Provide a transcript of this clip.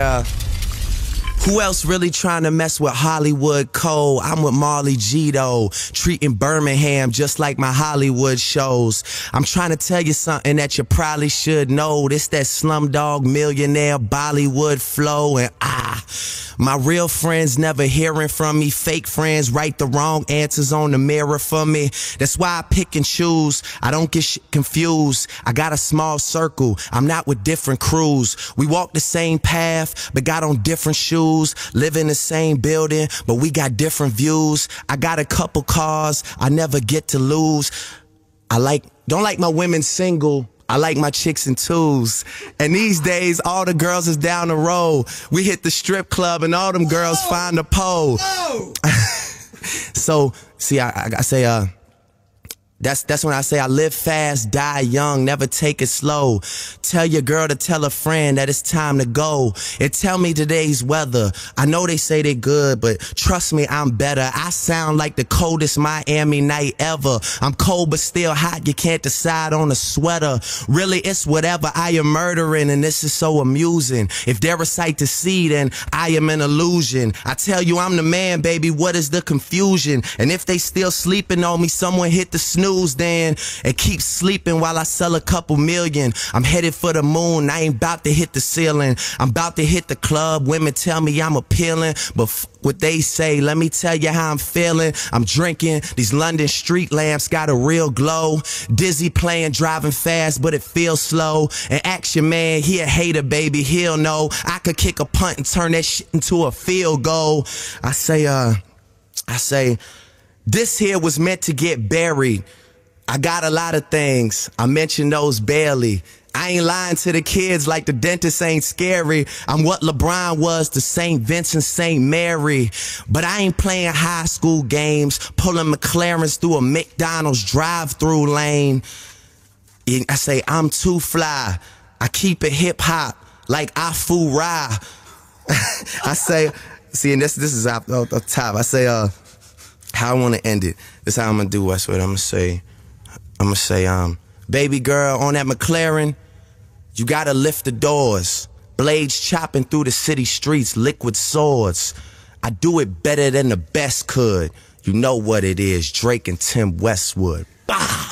Uh, who else really trying to mess with Hollywood Cole? I'm with Marley Gito, treating Birmingham just like my Hollywood shows. I'm trying to tell you something that you probably should know. This that slumdog millionaire Bollywood flow and ah. My real friends never hearing from me. Fake friends write the wrong answers on the mirror for me. That's why I pick and choose. I don't get confused. I got a small circle. I'm not with different crews. We walk the same path, but got on different shoes. Live in the same building, but we got different views. I got a couple cars. I never get to lose. I like, don't like my women single. I like my chicks in twos. And these days, all the girls is down the road. We hit the strip club and all them girls Whoa. find a pole. so, see, I, I, I say, uh, that's that's when I say I live fast, die young, never take it slow. Tell your girl to tell a friend that it's time to go. And tell me today's weather. I know they say they good, but trust me, I'm better. I sound like the coldest Miami night ever. I'm cold but still hot. You can't decide on a sweater. Really, it's whatever. I am murdering, and this is so amusing. If they're a sight to see, then I am an illusion. I tell you, I'm the man, baby. What is the confusion? And if they still sleeping on me, someone hit the snooze snooze then and keep sleeping while I sell a couple million. I'm headed for the moon. I ain't about to hit the ceiling. I'm about to hit the club. Women tell me I'm appealing, but what they say. Let me tell you how I'm feeling. I'm drinking. These London street lamps got a real glow. Dizzee playing, driving fast, but it feels slow. And action man, he a hater, baby. He'll know I could kick a punt and turn that shit into a field goal. I say, uh, I say, this here was meant to get buried. I got a lot of things. I mentioned those barely. I ain't lying to the kids like the dentist ain't scary. I'm what LeBron was to St. Vincent, St. Mary. But I ain't playing high school games, pulling McLarens through a McDonald's drive through lane. I say, I'm too fly. I keep it hip hop like Afu Ra. I say, see, and this, this is up, up top. I say, uh, how I want to end it. This how I'm gonna do Westwood. I'm gonna say, I'm gonna say, um, baby girl on that McLaren, you gotta lift the doors. Blades chopping through the city streets, liquid swords. I do it better than the best could. You know what it is, Drake and Tim Westwood. Bah!